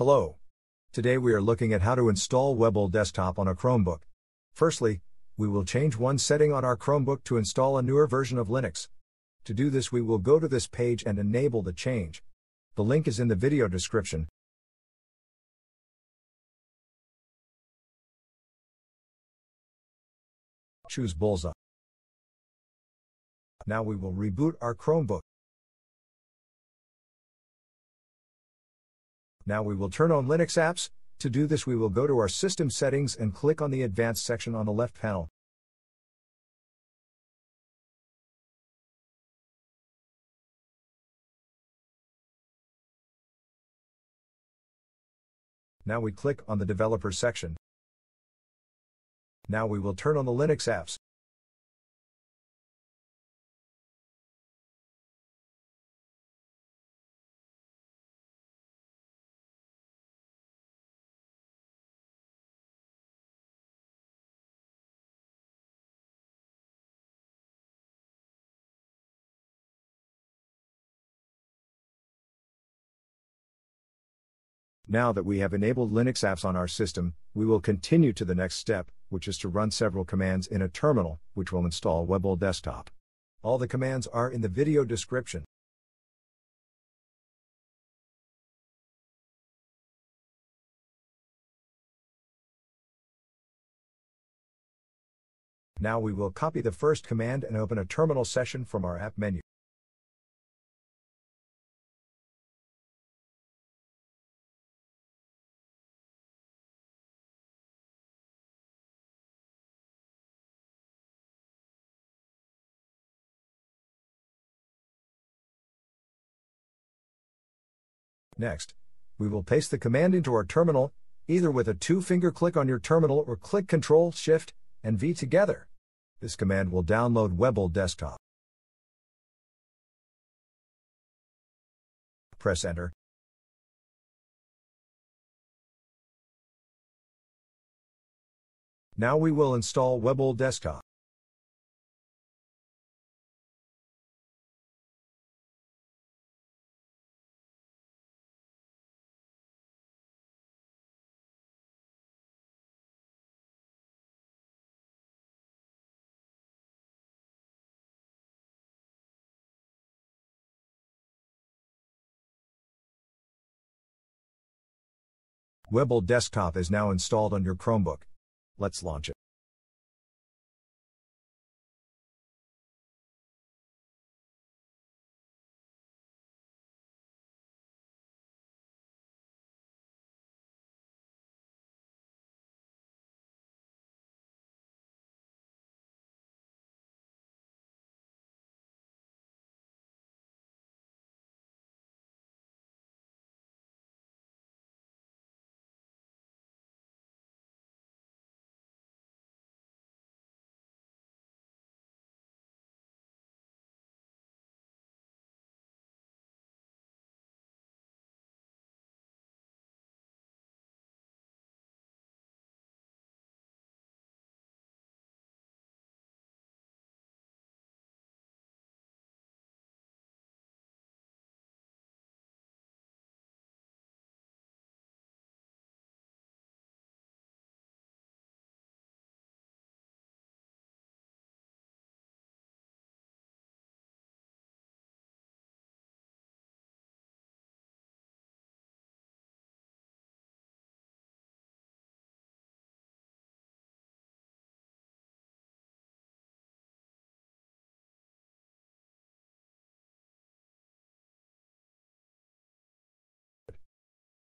Hello. Today we are looking at how to install Webull Desktop on a Chromebook. Firstly, we will change one setting on our Chromebook to install a newer version of Linux. To do this we will go to this page and enable the change. The link is in the video description. Choose Bullseye. Now we will reboot our Chromebook. Now we will turn on Linux apps. To do this we will go to our system settings and click on the advanced section on the left panel. Now we click on the developer section. Now we will turn on the Linux apps. Now that we have enabled Linux apps on our system, we will continue to the next step, which is to run several commands in a terminal, which will install Webull Desktop. All the commands are in the video description. Now we will copy the first command and open a terminal session from our app menu. Next, we will paste the command into our terminal, either with a two-finger click on your terminal or click Ctrl, Shift, and V together. This command will download Webull Desktop. Press Enter. Now we will install Webull Desktop. Webull Desktop is now installed on your Chromebook. Let's launch it.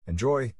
Enjoy!